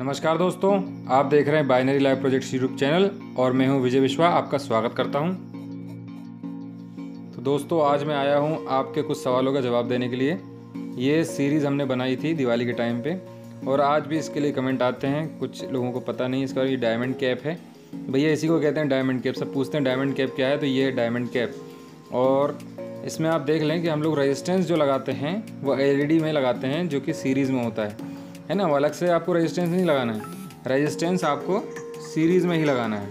नमस्कार दोस्तों, आप देख रहे हैं binary live project YouTube channel और मैं हूँ विजय विश्वा, आपका स्वागत करता हूँ। तो दोस्तों, आज मैं आया हूँ आपके कुछ सवालों का जवाब देने के लिए। ये सीरीज़ हमने बनाई थी दिवाली के टाइम पे और आज भी इसके लिए कमेंट आते हैं। कुछ लोगों को पता नहीं इसका ये डायमंड कैप है। भैया, इसी को कहते हैं डायमंड कैप सब पूछते हैं डायमंड कैप क्या है तो ये है डायमंड कैप और इसमें आप देख लें कि हम लोग रेजिस्टेंस जो लगाते हैं, वो एलईडी में लगाते हैं, जो कि सीरीज़ में होता है। है ना? वो अलग से आपको रेजिस्टेंस नहीं लगाना है। रेजिस्टेंस आपको सीरीज़ में ही लगाना है।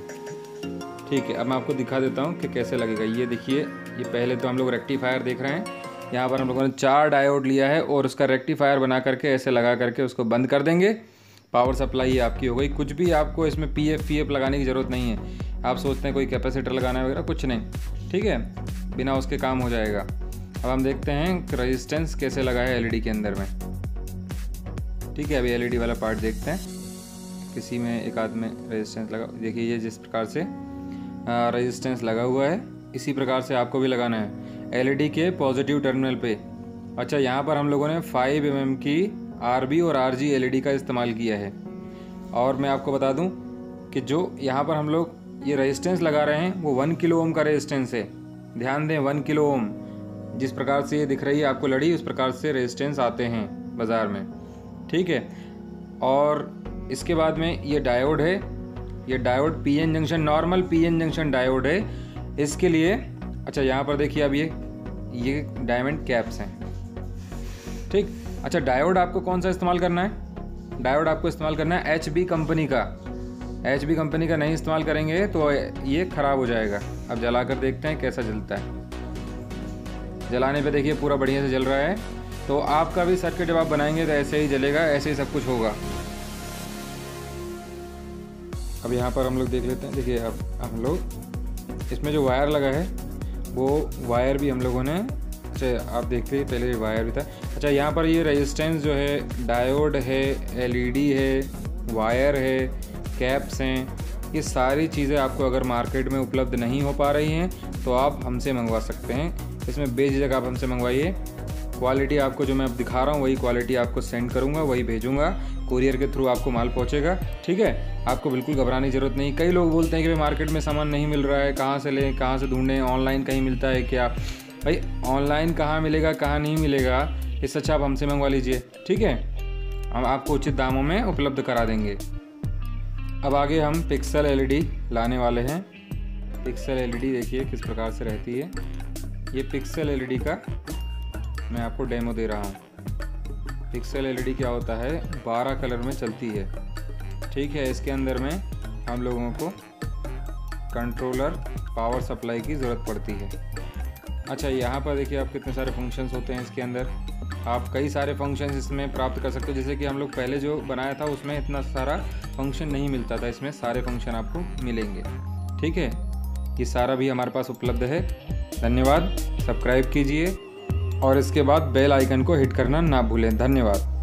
ठीक है, अब मैं आपको दिखा देता हूँ कि कैसे लगेगा। ये देखिए, ये पहले तो हम लोग रेक्टिफायर देख रहे हैं। यहाँ पर हम लोगों ने चार डायोड लिया है और उसका रेक्टिफायर बना करके, ऐसे लगा करके उसको बंद कर देंगे। पावर सप्लाई आपकी हो गई। कुछ भी आपको इसमें पी एफ़ पी एफ़ लगाने की ज़रूरत नहीं है। आप सोचते हैं कोई कैपेसिटर लगाना है वगैरह, कुछ नहीं। ठीक है? बिना उसके काम हो जाएगा। अब हम देखते हैं रजिस्टेंस कैसे लगा है एलईडी के अंदर में। ठीक है, अभी एलईडी वाला पार्ट देखते हैं। किसी में एक आध में रेजिस्टेंस लगा, देखिए ये जिस प्रकार से रेजिस्टेंस लगा हुआ है, इसी प्रकार से आपको भी लगाना है। एलईडी के पॉजिटिव टर्मिनल पे। अच्छा यहाँ पर हम लोगों ने 5 एम mm की आरबी और आर जी एल का इस्तेमाल किया है। और मैं आपको बता दूँ कि जो यहाँ पर हम लोग ये रेजिस्टेंस लगा रहे हैं, वो वन किलो ओम का रेजिस्टेंस है। ध्यान दें वन किलो ओम। जिस प्रकार से ये दिख रही है, आपको लड़ी, उस प्रकार से रेजिस्टेंस आते हैं बाज़ार में। ठीक है? और इसके बाद में ये डायोड है। ये diode PN junction normal PN junction diode है। इसके लिए अच्छा यहाँ पर देखिए अब ये ये डायमंड कैप्स हैं। ठीक? अच्छा डायोड आपको कौन सा इस्तेमाल करना है? डायोड आपको इस्तेमाल करना है एच कंपनी का। एचबी कंपनी का नहीं इस्तेमाल करेंगे तो ये ख़राब हो जाएगा। अब जला कर देखते हैं कैसा जलता है। जलाने पे देखिए पूरा बढ़िया से जल रहा है। तो आपका भी सर्किट जब आप बनाएँगे तो ऐसे ही जलेगा, ऐसे ही सब कुछ होगा। अब यहाँ पर हम लोग देख लेते हैं, देखिए अब हम लोग, इसमें जो वायर लगा है, वो वायर भी हम लोगों ने अच्छा आप देखते हैं पहले वायर भी था। अच्छा यहाँ पर ये रेजिस्टेंस जो है डायोड है एलईडी है वायर है कैप्स हैं, ये सारी चीज़ें आपको अगर मार्केट में उपलब्ध नहीं हो पा रही हैं तो आप हमसे मंगवा सकते हैं। इसमें बेझिझक आप हमसे मंगवाइए। क्वालिटी आपको जो मैं अब दिखा रहा हूँ, वही क्वालिटी आपको सेंड करूँगा, वही भेजूँगा। कुरियर के थ्रू आपको माल पहुँचेगा। ठीक है? आपको बिल्कुल घबराने की ज़रूरत नहीं। कई लोग बोलते हैं कि भाई मार्केट में सामान नहीं मिल रहा है, कहाँ से लें, कहाँ से ढूंढें ऑनलाइन कहीं मिलता है क्या? भाई ऑनलाइन कहाँ मिलेगा, कहाँ नहीं मिलेगा, इससे अच्छा आप हमसे मंगवा लीजिए। ठीक है? हम आपको उचित दामों में उपलब्ध करा देंगे। अब आगे हम पिक्सल एलईडी लाने वाले हैं। पिक्सल एलईडी देखिए किस प्रकार से रहती है। ये पिक्सल एलईडी का मैं आपको डेमो दे रहा हूँ। पिक्सल एलईडी क्या होता है? 12 कलर में चलती है। ठीक है, इसके अंदर में हम लोगों को कंट्रोलर पावर सप्लाई की ज़रूरत पड़ती है। अच्छा यहाँ पर देखिए आप कितने सारे फ़ंक्शंस होते हैं इसके अंदर। आप कई सारे फ़ंक्शंस इसमें प्राप्त कर सकते हो, जैसे कि हम लोग पहले जो बनाया था, उसमें इतना सारा फ़ंक्शन नहीं मिलता था। इसमें सारे फ़ंक्शन आपको मिलेंगे। ठीक है? ये सारा भी हमारे पास उपलब्ध है। धन्यवाद। सब्सक्राइब कीजिए। और इसके बाद बेल आइकन को हिट करना ना भूलें। धन्यवाद।